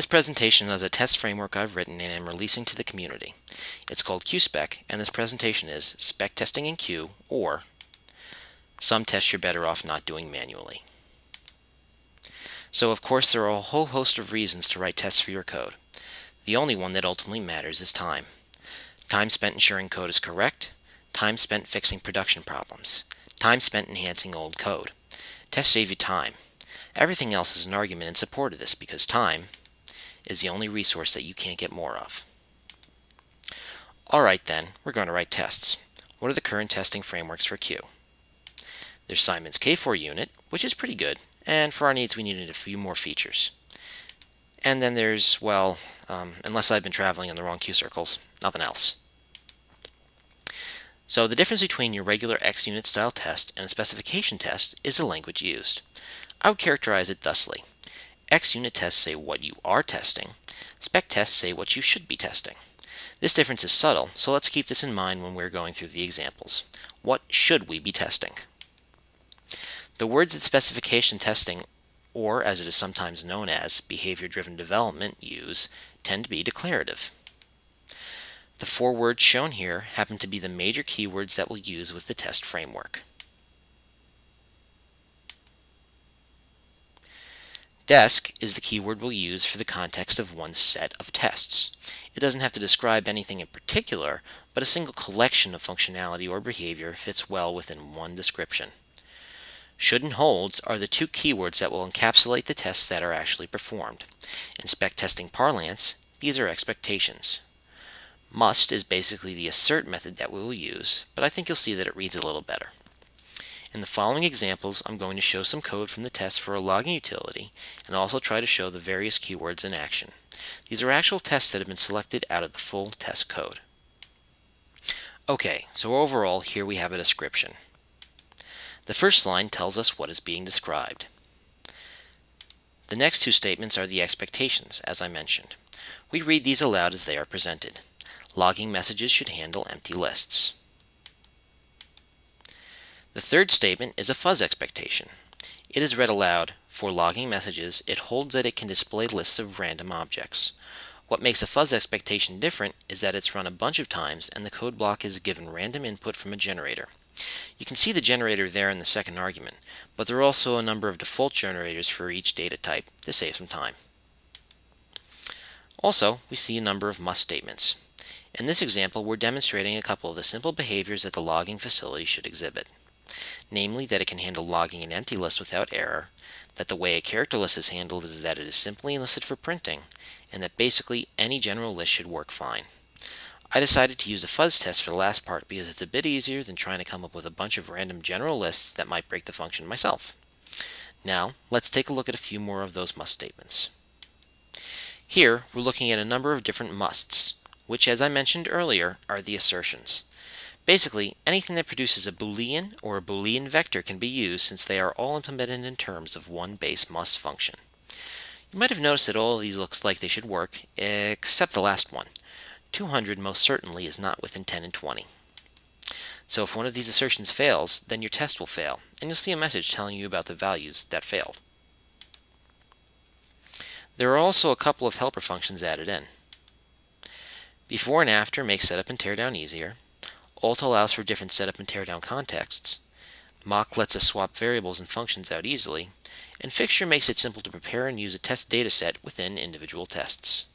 This presentation is a test framework I've written and am releasing to the community. It's called QSpec, and this presentation is Spec Testing in Q, or Some Tests You're Better Off Not Doing Manually. So of course there are a whole host of reasons to write tests for your code. The only one that ultimately matters is time. Time spent ensuring code is correct, time spent fixing production problems, time spent enhancing old code. Tests save you time. Everything else is an argument in support of this because time is the only resource that you can't get more of. Alright then, we're going to write tests. What are the current testing frameworks for Q? There's Simon's K4 unit, which is pretty good, and for our needs we needed a few more features. And then there's, well, um, unless I've been traveling in the wrong Q circles, nothing else. So the difference between your regular XUnit style test and a specification test is the language used. I would characterize it thusly. XUnit tests say what you are testing. Spec tests say what you should be testing. This difference is subtle, so let's keep this in mind when we're going through the examples. What should we be testing? The words that specification testing, or as it is sometimes known as behavior-driven development, use tend to be declarative. The four words shown here happen to be the major keywords that we'll use with the test framework. Desc is the keyword we'll use for the context of one set of tests. It doesn't have to describe anything in particular, but a single collection of functionality or behavior fits well within one description. Should and holds are the two keywords that will encapsulate the tests that are actually performed. In spec testing parlance, these are expectations. Must is basically the assert method that we will use, but I think you'll see that it reads a little better. In the following examples, I'm going to show some code from the test for a logging utility and also try to show the various keywords in action. These are actual tests that have been selected out of the full test code. Okay, so overall, here we have a description. The first line tells us what is being described. The next two statements are the expectations, as I mentioned. We read these aloud as they are presented. Logging messages should handle empty lists. The third statement is a fuzz expectation. It is read aloud. For logging messages, it holds that it can display lists of random objects. What makes a fuzz expectation different is that it's run a bunch of times and the code block is given random input from a generator. You can see the generator there in the second argument, but there are also a number of default generators for each data type to save some time. Also, we see a number of must statements. In this example, we're demonstrating a couple of the simple behaviors that the logging facility should exhibit namely that it can handle logging an empty list without error, that the way a character list is handled is that it is simply enlisted for printing, and that basically any general list should work fine. I decided to use a fuzz test for the last part because it's a bit easier than trying to come up with a bunch of random general lists that might break the function myself. Now, let's take a look at a few more of those must statements. Here, we're looking at a number of different musts, which as I mentioned earlier, are the assertions. Basically, anything that produces a boolean or a boolean vector can be used since they are all implemented in terms of one base must function. You might have noticed that all of these looks like they should work, except the last one. 200 most certainly is not within 10 and 20. So if one of these assertions fails, then your test will fail, and you'll see a message telling you about the values that failed. There are also a couple of helper functions added in. Before and after make setup and teardown easier, Alt allows for different setup and teardown contexts. Mock lets us swap variables and functions out easily. And Fixture makes it simple to prepare and use a test dataset within individual tests.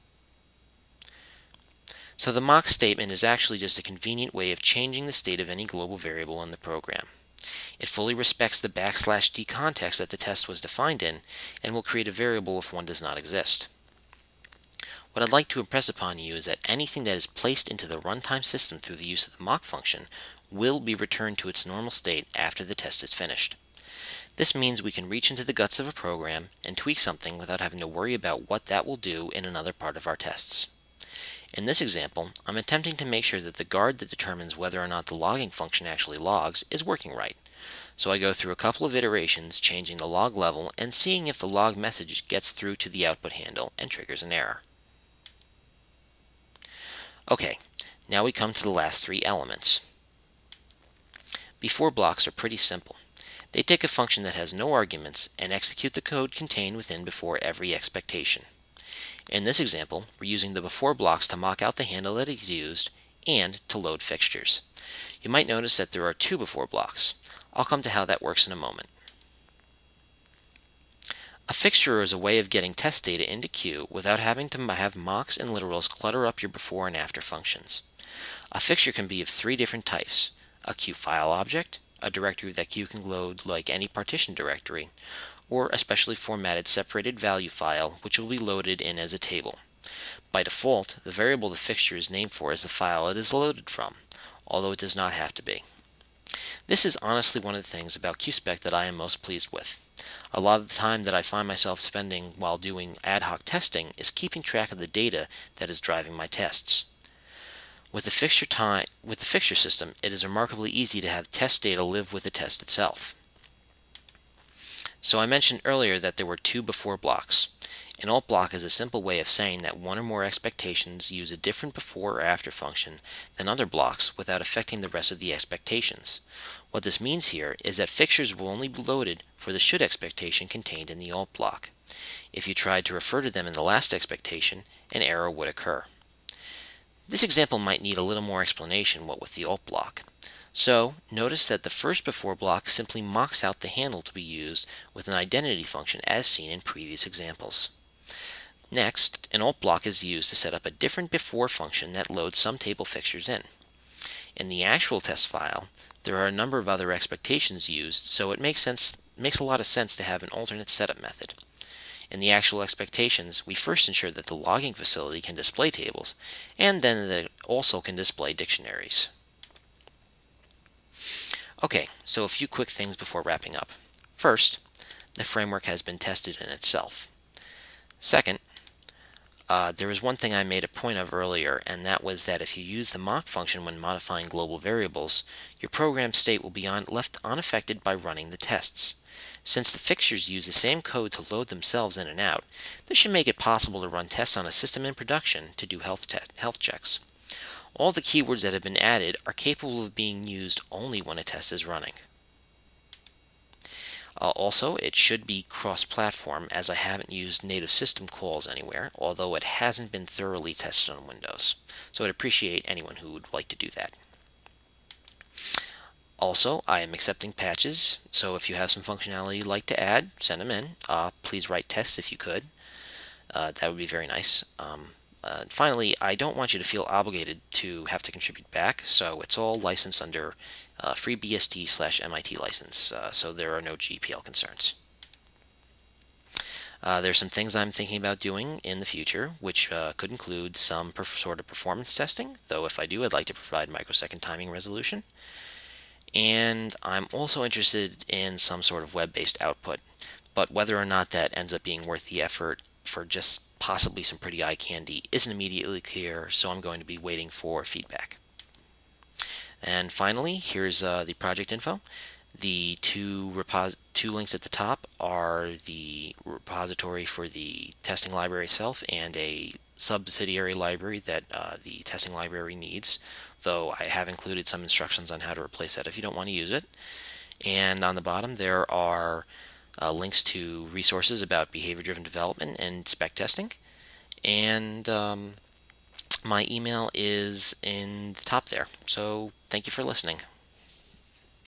So the mock statement is actually just a convenient way of changing the state of any global variable in the program. It fully respects the backslash d context that the test was defined in and will create a variable if one does not exist. What I'd like to impress upon you is that anything that is placed into the runtime system through the use of the mock function will be returned to its normal state after the test is finished. This means we can reach into the guts of a program and tweak something without having to worry about what that will do in another part of our tests. In this example, I'm attempting to make sure that the guard that determines whether or not the logging function actually logs is working right. So I go through a couple of iterations changing the log level and seeing if the log message gets through to the output handle and triggers an error. Okay, now we come to the last three elements. Before blocks are pretty simple. They take a function that has no arguments and execute the code contained within before every expectation. In this example, we're using the before blocks to mock out the handle that is used and to load fixtures. You might notice that there are two before blocks. I'll come to how that works in a moment. A fixture is a way of getting test data into Q without having to have mocks and literals clutter up your before and after functions. A fixture can be of three different types, a Q file object, a directory that Q can load like any partition directory, or a specially formatted separated value file which will be loaded in as a table. By default, the variable the fixture is named for is the file it is loaded from, although it does not have to be. This is honestly one of the things about QSpec that I am most pleased with. A lot of the time that I find myself spending while doing ad hoc testing is keeping track of the data that is driving my tests. With the fixture time, with the fixture system, it is remarkably easy to have test data live with the test itself. So I mentioned earlier that there were two before blocks. An alt block is a simple way of saying that one or more expectations use a different before or after function than other blocks without affecting the rest of the expectations. What this means here is that fixtures will only be loaded for the should expectation contained in the alt block. If you tried to refer to them in the last expectation, an error would occur. This example might need a little more explanation what with the alt block. So notice that the first before block simply mocks out the handle to be used with an identity function as seen in previous examples. Next, an alt block is used to set up a different before function that loads some table fixtures in. In the actual test file, there are a number of other expectations used, so it makes sense makes a lot of sense to have an alternate setup method. In the actual expectations, we first ensure that the logging facility can display tables, and then that it also can display dictionaries. Okay, so a few quick things before wrapping up. First, the framework has been tested in itself. Second, uh, there was one thing I made a point of earlier, and that was that if you use the mock function when modifying global variables, your program state will be on, left unaffected by running the tests. Since the fixtures use the same code to load themselves in and out, this should make it possible to run tests on a system in production to do health, health checks. All the keywords that have been added are capable of being used only when a test is running. Uh, also, it should be cross-platform as I haven't used native system calls anywhere, although it hasn't been thoroughly tested on Windows. So I'd appreciate anyone who would like to do that. Also, I am accepting patches, so if you have some functionality you'd like to add, send them in. Uh, please write tests if you could. Uh, that would be very nice. Um, uh, finally, I don't want you to feel obligated to have to contribute back, so it's all licensed under uh, FreeBSD slash MIT license, uh, so there are no GPL concerns. Uh, there's some things I'm thinking about doing in the future, which uh, could include some sort of performance testing, though if I do, I'd like to provide microsecond timing resolution. And I'm also interested in some sort of web-based output, but whether or not that ends up being worth the effort for just possibly some pretty eye candy isn't immediately clear, so I'm going to be waiting for feedback. And finally, here's uh, the project info. The two, two links at the top are the repository for the testing library itself and a subsidiary library that uh, the testing library needs, though I have included some instructions on how to replace that if you don't want to use it. And on the bottom there are uh, links to resources about behavior-driven development and spec testing. And um, my email is in the top there. So thank you for listening.